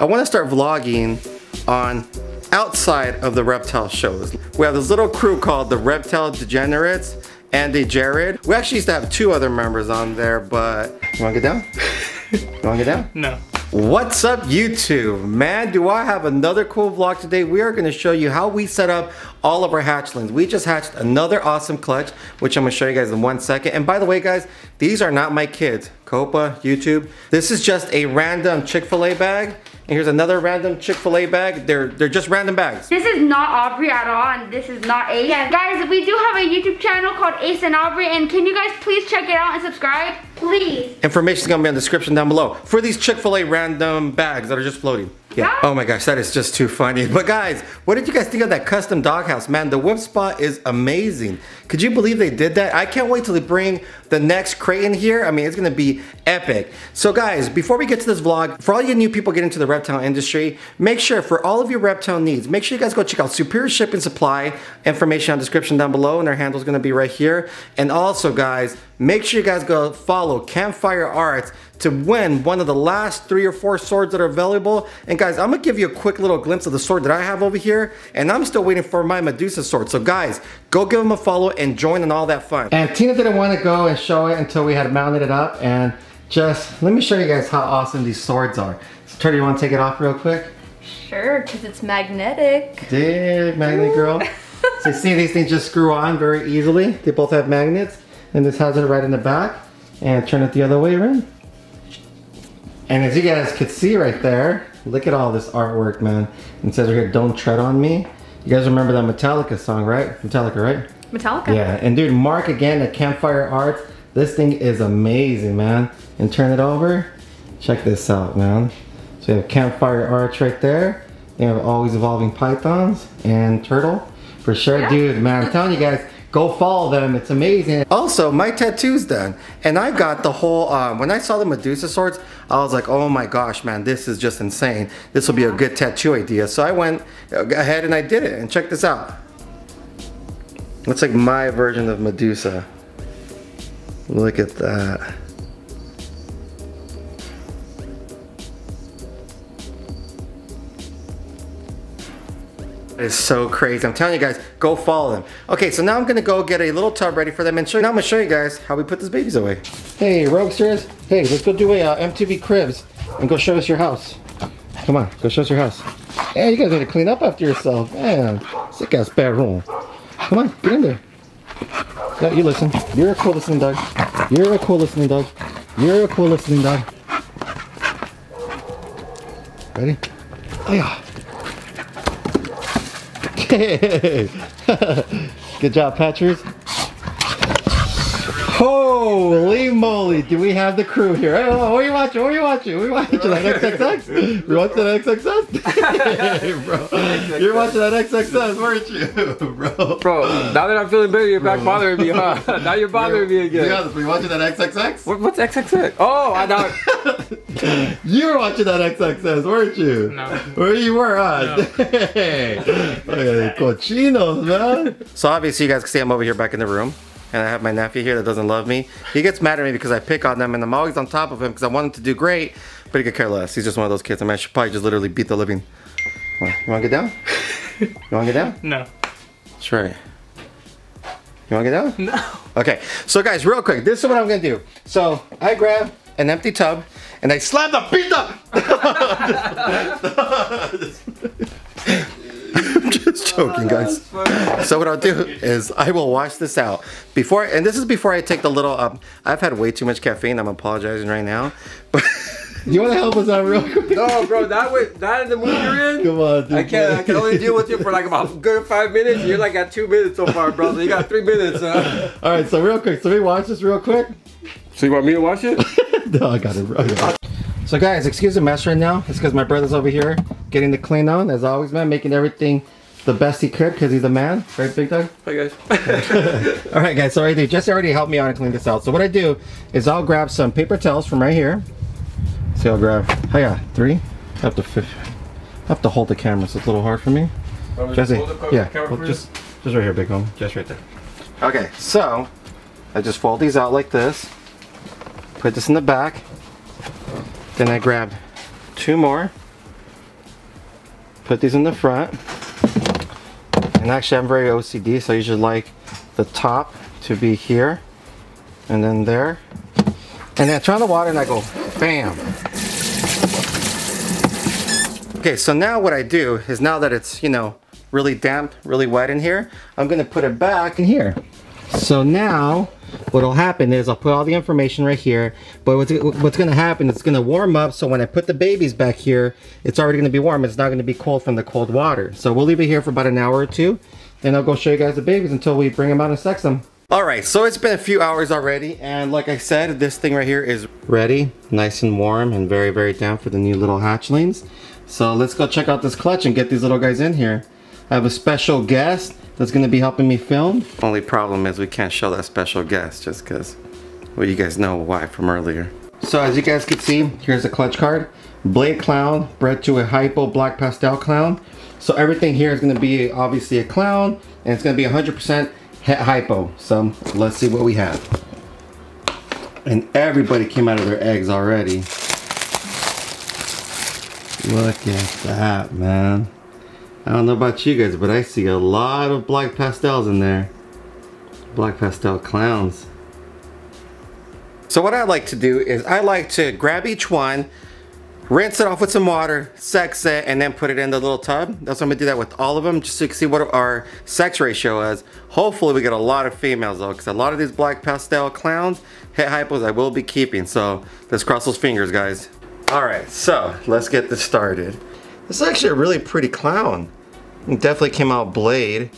I want to start vlogging on outside of the reptile shows. We have this little crew called the Reptile Degenerates, Andy Jared. We actually used to have two other members on there, but you wanna get down? you wanna get down? No. What's up YouTube? Man, do I have another cool vlog today. We are gonna show you how we set up all of our hatchlings. We just hatched another awesome clutch, which I'm gonna show you guys in one second. And by the way guys, these are not my kids. Copa, YouTube. This is just a random Chick-fil-A bag. And here's another random Chick-fil-A bag. They're they're just random bags. This is not Aubrey at all, and this is not Ace. Yeah, guys, we do have a YouTube channel called Ace and Aubrey, and can you guys please check it out and subscribe? Please. Information is gonna be in the description down below for these Chick-fil-A random bags that are just floating. Yeah. Yeah. Oh my gosh, that is just too funny. But guys, what did you guys think of that custom doghouse? Man, the whip spot is amazing. Could you believe they did that? I can't wait till they bring the next crate in here. I mean, it's gonna be epic. So guys, before we get to this vlog, for all you new people getting into the reptile industry, make sure for all of your reptile needs, make sure you guys go check out Superior Ship and Supply. Information on description down below, and their handle's gonna be right here. And also, guys, make sure you guys go follow Campfire Arts to win one of the last three or four swords that are available. And guys, I'm gonna give you a quick little glimpse of the sword that I have over here, and I'm still waiting for my Medusa sword. So guys, go give them a follow and join in all that fun. And Tina didn't want to go and show it until we had mounted it up, and just let me show you guys how awesome these swords are. So Turtle, you wanna take it off real quick? Sure, because it's magnetic. Dig, magnet girl. so you see these things just screw on very easily. They both have magnets, and this has it right in the back. And turn it the other way around. And as you guys could see right there, look at all this artwork, man. It says right here, don't tread on me. You guys remember that Metallica song, right? Metallica, right? Metallica. Yeah, and dude, Mark again at Campfire Arts. This thing is amazing, man. And turn it over. Check this out, man. So you have Campfire Arts right there. You have Always Evolving Pythons and Turtle. For sure, Yeah. dude, man. I'm telling you guys, go follow them. It's amazing. Also, my tattoo's done. And I got the whole, um, when I saw the Medusa swords, I was like, oh my gosh, man, this is just insane. This will be a good tattoo idea. So I went ahead and I did it. And check this out. Looks like my version of Medusa. Look at that. It's so crazy. I'm telling you guys, go follow them. Okay, so now I'm gonna go get a little tub ready for them and show, now I'm gonna show you guys how we put these babies away. Hey, Roguesters. Hey, let's go do a uh, MTV Cribs and go show us your house. Come on, go show us your house. Hey, you guys gotta clean up after yourself. Man, sick ass bad room. Come on, get in there. No, you listen. You're a cool listening dog. You're a cool listening dog. You're a cool listening dog. Ready? Oh yeah. Good job, Patchers. Holy moly, do we have the crew here? Oh, what are you watching? What are you watching? What are you watching? That XXX? You watching that XXX? hey, bro. You're watching that XXX, weren't you, bro? Bro, now that I'm feeling better, you're back bothering me, huh? now you're bothering me Be again. honest, were you watching that XXX? What, what's XXX? Oh, I know. You were watching that XXS, weren't you? No. Where you were, huh? Hey, look at the cochinos, man. So obviously you guys can see I'm over here back in the room. And I have my nephew here that doesn't love me. He gets mad at me because I pick on them and I'm always on top of him because I want him to do great. But he could care less. He's just one of those kids. I mean, I should probably just literally beat the living. You wanna get down? You wanna get down? No. That's right. You wanna get down? No. Okay, so guys, real quick, this is what I'm gonna do. So I grab an empty tub and I slam the pizza. I'm just joking, guys. So what I'll do is I will wash this out before, and this is before I take the little. Um, I've had way too much caffeine. I'm apologizing right now, but you want to help us out real quick? No, bro, that way, that in the mood you're in. Come on, dude. I can't. I can only deal with you for like about a good five minutes. You're like at two minutes so far, bro. So you got three minutes. Huh? All right, so real quick, so we watch this real quick. So you want me to watch it? no, I got it. I got it. So guys, excuse the mess right now. It's because my brother's over here getting the clean on, as always, man, making everything the best he could because he's a man. Right, Big Dog? Hi guys. All right, guys. So I do. Jesse already helped me out and clean this out. So what I do is I'll grab some paper towels from right here. So I'll grab, oh yeah, three. I have to, fi- I have to hold the camera, so it's a little hard for me. Jesse, yeah, well, just, just right here, big home, just right there. Okay, so I just fold these out like this. Put this in the back. Then I grab two more. put these in the front. And actually I'm very OCD, so I usually like the top to be here and then there. And then I turn on the water and I go, bam. Okay, so now what I do is now that it's, you know, really damp, really wet in here, I'm gonna put it back in here. So now, what'll happen is I'll put all the information right here, but what's, what's gonna happen, it's gonna warm up, so when I put the babies back here, it's already gonna be warm, it's not gonna be cold from the cold water. So we'll leave it here for about an hour or two, and I'll go show you guys the babies until we bring them out and sex them. All right, so it's been a few hours already, and like I said, this thing right here is ready, nice and warm, and very, very damp for the new little hatchlings. So let's go check out this clutch and get these little guys in here. I have a special guest that's gonna be helping me film. Only problem is we can't show that special guest just cause, well you guys know why from earlier. So as you guys can see, here's the clutch card. Blade clown bred to a hypo black pastel clown. So everything here is gonna be obviously a clown and it's gonna be 100% hypo. So let's see what we have. And everybody came out of their eggs already. Look at that, man. I don't know about you guys, but I see a lot of black pastels in there. Black pastel clowns. So what I like to do is I like to grab each one, rinse it off with some water, sex it, and then put it in the little tub. That's what I'm gonna do that with all of them, just so you can see what our sex ratio is. Hopefully we get a lot of females though, because a lot of these black pastel clowns, het hypos, I will be keeping. So let's cross those fingers, guys. All right, so let's get this started. This is actually a really pretty clown. It definitely came out blade.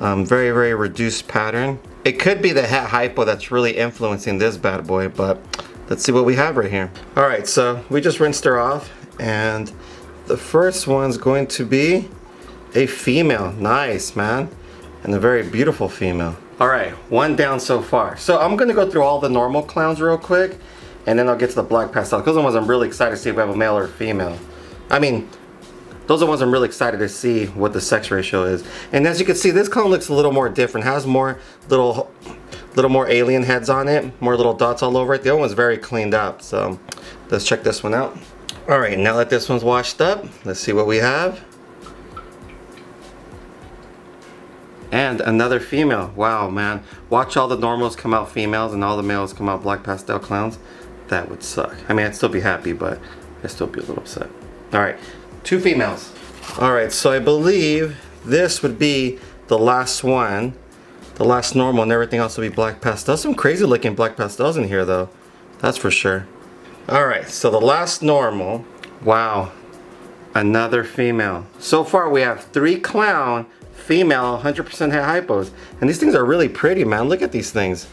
Um, very, very reduced pattern. It could be the het hypo that's really influencing this bad boy, but let's see what we have right here. All right, so we just rinsed her off and the first one's going to be a female. Nice, man. And a very beautiful female. All right, one down so far. So I'm gonna go through all the normal clowns real quick and then I'll get to the black pastel. Because I'm really excited to see if we have a male or a female. I mean, those are ones I'm really excited to see what the sex ratio is. And as you can see, this clone looks a little more different. Has more little, little more alien heads on it. More little dots all over it. The other one's very cleaned up. So let's check this one out. All right, now that this one's washed up, let's see what we have. And another female. Wow, man. Watch all the normals come out females and all the males come out black pastel clowns that would suck. I mean, I'd still be happy, but I'd still be a little upset. All right, two females. All right, so I believe this would be the last one, the last normal, and everything else will be black pastel. Some crazy looking black pastels in here though, that's for sure. All right, so the last normal, wow, another female. So far we have three clown, female, 100% het hypos. And these things are really pretty, man. Look at these things.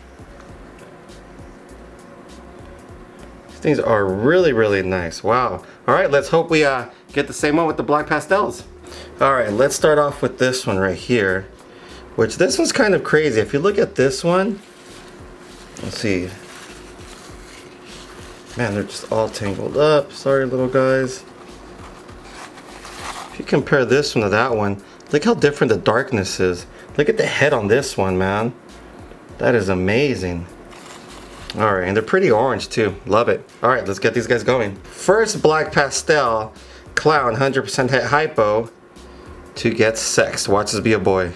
Things are really, really nice. Wow. All right, let's hope we uh, get the same one with the black pastels. All right, let's start off with this one right here, which this one's kind of crazy. If you look at this one, let's see. Man, they're just all tangled up. Sorry, little guys. If you compare this one to that one, look how different the darkness is. Look at the head on this one, man. That is amazing. All right, and they're pretty orange too. Love it. All right, let's get these guys going. First black pastel, clown, 100% het hypo to get sexed. Watch this be a boy.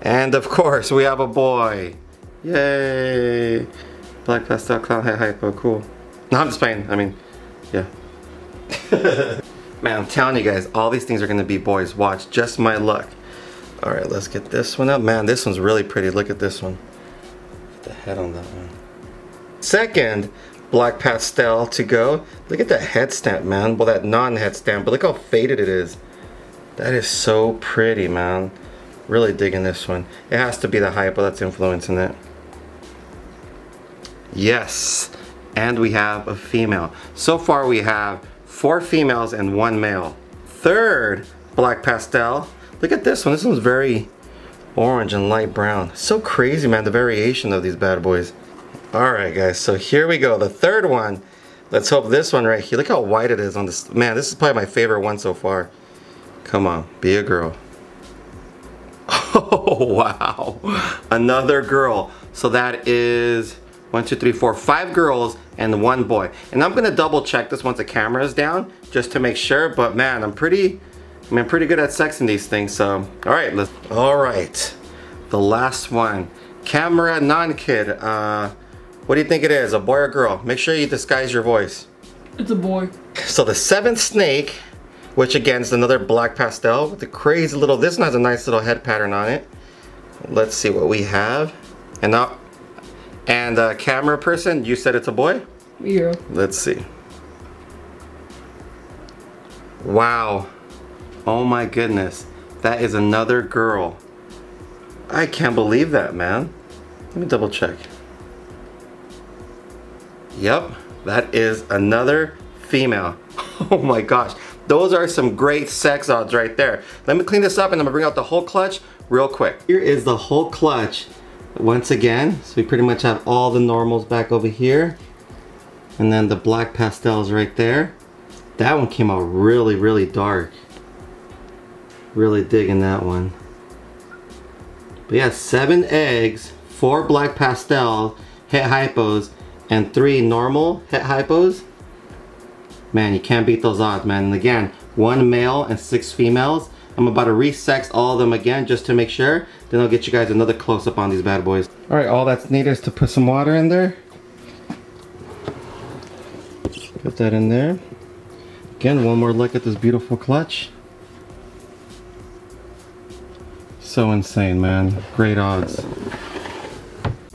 And of course, we have a boy. Yay. Black pastel, clown, hypo, cool. No, I'm just playing, I mean, yeah. Man, I'm telling you guys, all these things are gonna be boys. Watch, just my luck. All right, let's get this one up. Man, this one's really pretty. Look at this one. Put the head on that one. Second black pastel to go. Look at that head stamp, man. Well, that non-head stamp, but look how faded it is. That is so pretty, man. Really digging this one. It has to be the hypo that's influencing it. Yes, and we have a female. So far we have four females and one male. Third black pastel. Look at this one. This one's very orange and light brown. So crazy, man, the variation of these bad boys. Alright guys, so here we go. The third one. Let's hope this one right here. Look how white it is on this. Man, this is probably my favorite one so far. Come on, be a girl. Oh, wow. Another girl. So that is one, two, three, four, five girls and one boy. And I'm gonna double check this once the camera is down just to make sure. But man, I'm pretty, I mean, I'm pretty good at sexing these things, so. All right, let's, all right. The last one. Camera non-kid. Uh, what do you think it is, a boy or girl? Make sure you disguise your voice. It's a boy. So the seventh snake, which again is another black pastel with the crazy little, this one has a nice little head pattern on it. Let's see what we have. And now, and uh, camera person, you said it's a boy? Yeah. Let's see. Wow. Oh my goodness. That is another girl. I can't believe that, man. Let me double check. Yep, that is another female. Oh my gosh. Those are some great sex odds right there. Let me clean this up and I'm gonna bring out the whole clutch real quick. Here is the whole clutch once again. So we pretty much have all the normals back over here. And then the black pastels right there. That one came out really, really dark. Really digging that one. But yeah, seven eggs, four black pastel hit hypos, and three normal hypos. Man, you can't beat those odds, man. And again, one male and six females. I'm about to resex all of them again just to make sure. Then I'll get you guys another close-up on these bad boys. All right, all that's needed is to put some water in there. Put that in there. Again, one more look at this beautiful clutch. So insane, man. Great odds.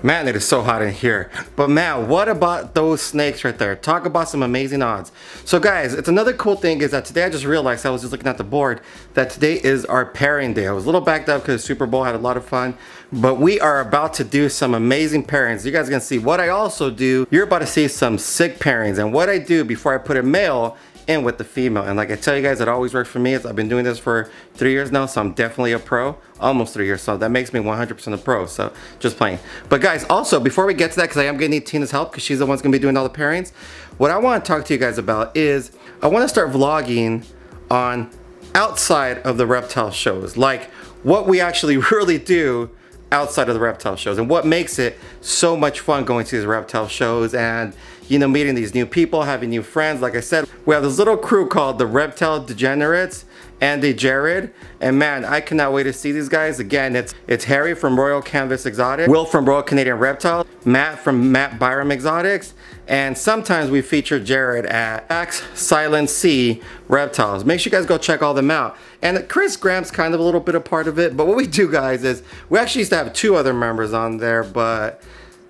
Man, it is so hot in here. But man, what about those snakes right there? Talk about some amazing odds. So guys, it's another cool thing is that today I just realized, I was just looking at the board, that today is our pairing day. I was a little backed up because Super Bowl had a lot of fun. But we are about to do some amazing pairings. You guys are gonna see what I also do. You're about to see some sick pairings. And what I do before I put a male in with the female. And like I tell you guys, it always works for me. I've been doing this for three years now, so I'm definitely a pro. Almost three years, so that makes me 100% a pro, so just playing. But guys, also, before we get to that, because I am gonna need Tina's help, because she's the one's gonna be doing all the pairings, what I wanna talk to you guys about is, I wanna start vlogging on outside of the reptile shows, like what we actually really do outside of the reptile shows and what makes it so much fun going to these reptile shows and you know meeting these new people having new friends. Like I said we have this little crew called the reptile degenerates Andy Jared. And man I cannot wait to see these guys. Again it's it's Harry from Royal Canvas Exotic Will from Royal Canadian Reptile Matt from Matt Byram Exotics and sometimes we feature Jared at X Silent Sea Reptiles. Make sure you guys go check all them out. And Chris Graham's kind of a little bit a part of it but what we do guys is we actually used to have two other members on there but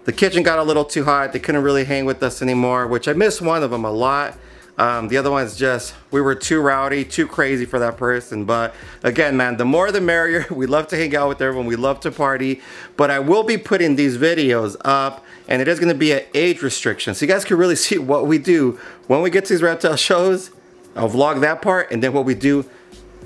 the kitchen got a little too hot they couldn't really hang with us anymore which I miss one of them a lot um, the other one's just, we were too rowdy, too crazy for that person. But again, man, the more the merrier. We love to hang out with everyone. We love to party. But I will be putting these videos up and it is going to be an age restriction. So you guys can really see what we do when we get to these reptile shows. I'll vlog that part and then what we do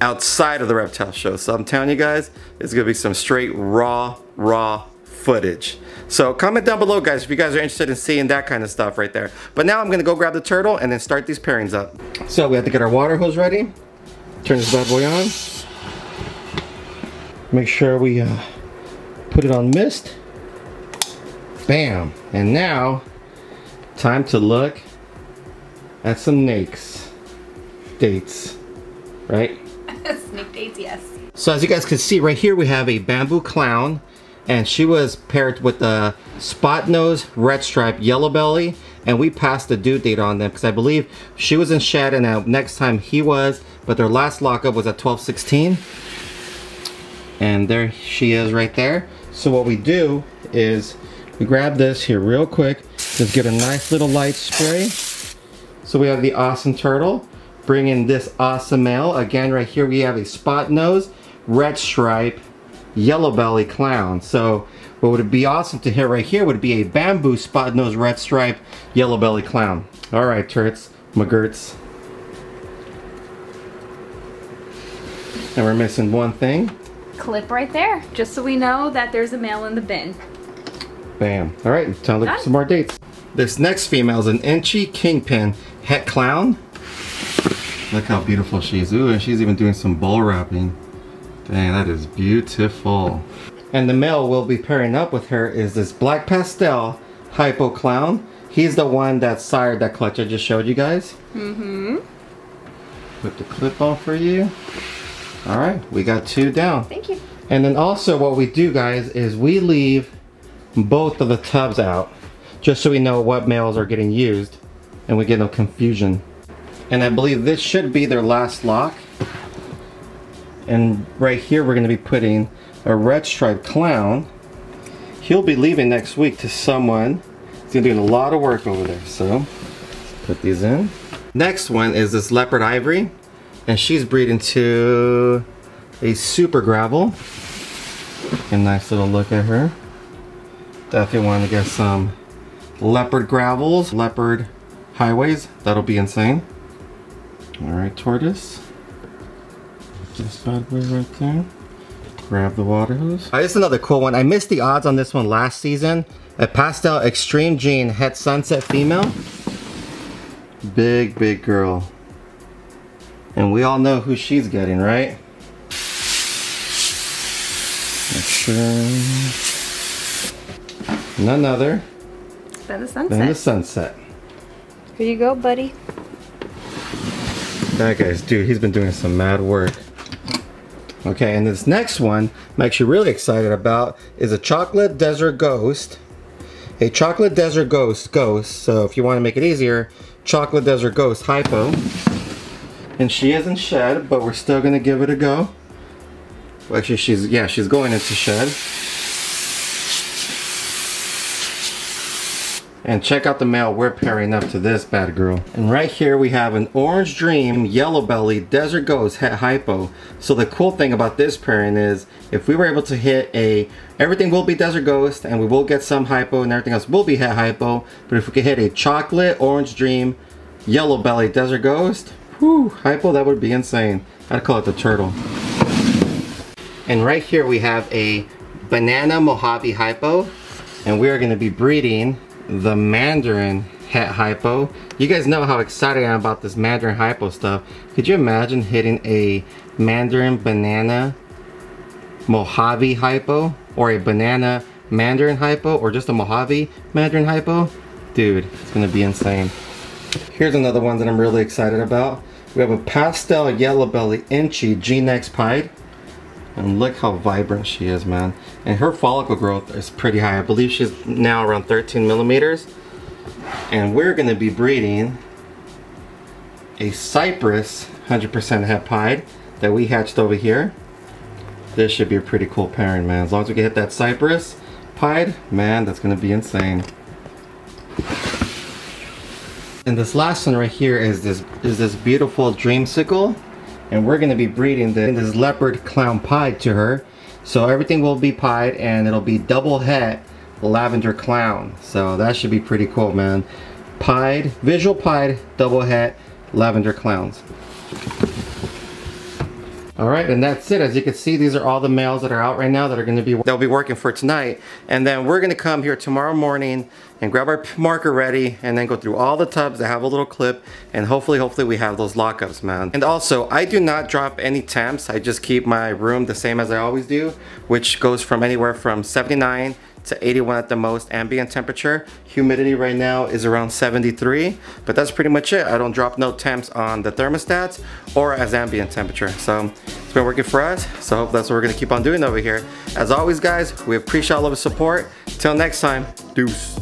outside of the reptile show. So I'm telling you guys, it's going to be some straight raw, raw footage. So comment down below guys if you guys are interested in seeing that kind of stuff right there. But now I'm gonna go grab the turtle and then start these pairings up. So we have to get our water hose ready. Turn this bad boy on. Make sure we uh, put it on mist. Bam. And now, time to look at some nakes. Dates. Right? Snake dates, yes. So as you guys can see right here we have a bamboo clown and she was paired with the spot nose red stripe yellow belly. And we passed the due date on them because I believe she was in shed and uh, next time he was but their last lockup was at 1216 and there she is right there. So what we do is we grab this here real quick. Just get a nice little light spray. So we have the awesome turtle. Bring in this awesome male. Again right here we have a spot nose red stripe yellow belly clown. So what would be awesome to hit right here would be a bamboo spot nose red stripe yellow belly clown. All right, turrets, McGurts. And we're missing one thing. Clip right there, just so we know that there's a male in the bin. Bam. All right, time to look for some more dates. This next female is an Enchi Kingpin Het Clown. Look how beautiful she is. Ooh, and she's even doing some ball wrapping. Dang, that is beautiful. And the male we'll be pairing up with her is this Black Pastel Hypo Clown. He's the one that sired that clutch I just showed you guys. Mm-hmm. Put the clip on for you. All right, we got two down. Thank you. And then also what we do guys is we leave both of the tubs out just so we know what males are getting used and we get no confusion. And I believe this should be their last lock. And right here we're gonna be putting a red striped clown. He'll be leaving next week to someone. He's gonna doing a lot of work over there. So put these in. Next one is this leopard ivory. And she's breeding to a super gravel. A nice little look at her. Definitely want to get some leopard gravels, leopard highways. That'll be insane. All right, tortoise. This bad boy right there. Grab the water hose. All right, this is another cool one. I missed the odds on this one last season. A pastel extreme gene het sunset female. Big, big girl. And we all know who she's getting, right? Make sure. None other Then the than sunset. the sunset. Here you go, buddy. That guy's, dude, he's been doing some mad work. Okay, and this next one I'm actually really excited about is a chocolate desert ghost. A chocolate desert ghost ghost. So if you want to make it easier, chocolate desert ghost hypo. And she isn't shed, but we're still gonna give it a go. Actually, she's yeah, she's going into shed. And check out the male we're pairing up to this bad girl. And right here we have an Orange Dream Yellow Belly Desert Ghost Het Hypo. So the cool thing about this pairing is if we were able to hit a, everything will be Desert Ghost and we will get some Hypo and everything else will be Het Hypo. But if we could hit a Chocolate Orange Dream Yellow Belly Desert Ghost, whew, Hypo, that would be insane. I'd call it the turtle. And right here we have a Banana Mojave Hypo. And we are going to be breeding the Mandarin Het Hypo. You guys know how excited I am about this Mandarin Hypo stuff. Could you imagine hitting a Mandarin Banana Mojave Hypo? Or a Banana Mandarin Hypo? Or just a Mojave Mandarin Hypo? Dude, it's to be insane. Here's another one that I'm really excited about. We have a pastel yellow belly enchi G-Nex Pied. And look how vibrant she is, man. And her follicle growth is pretty high. I believe she's now around 13 millimeters. And we're gonna be breeding a Cypress 100% het pied that we hatched over here. This should be a pretty cool pairing, man. As long as we can hit that Cypress pied, man, that's gonna be insane. And this last one right here is this is this beautiful dreamsicle. And we're gonna be breeding the, this leopard clown pied to her. So everything will be pied and it'll be double het lavender clown. So that should be pretty cool, man. Pied, visual pied, double het, lavender clowns. All right, and that's it. As you can see, these are all the males that are out right now that are gonna be, they'll be working for tonight. And then we're gonna come here tomorrow morning and grab our marker ready and then go through all the tubs that have a little clip and hopefully, hopefully we have those lockups, man. And also, I do not drop any temps. I just keep my room the same as I always do, which goes from anywhere from 79 to 81 at the most ambient temperature. Humidity right now is around 73, but that's pretty much it. I don't drop no temps on the thermostats or as ambient temperature. So it's been working for us. So I hope that's what we're gonna keep on doing over here. As always, guys, we appreciate all of the support. Till next time, deuce.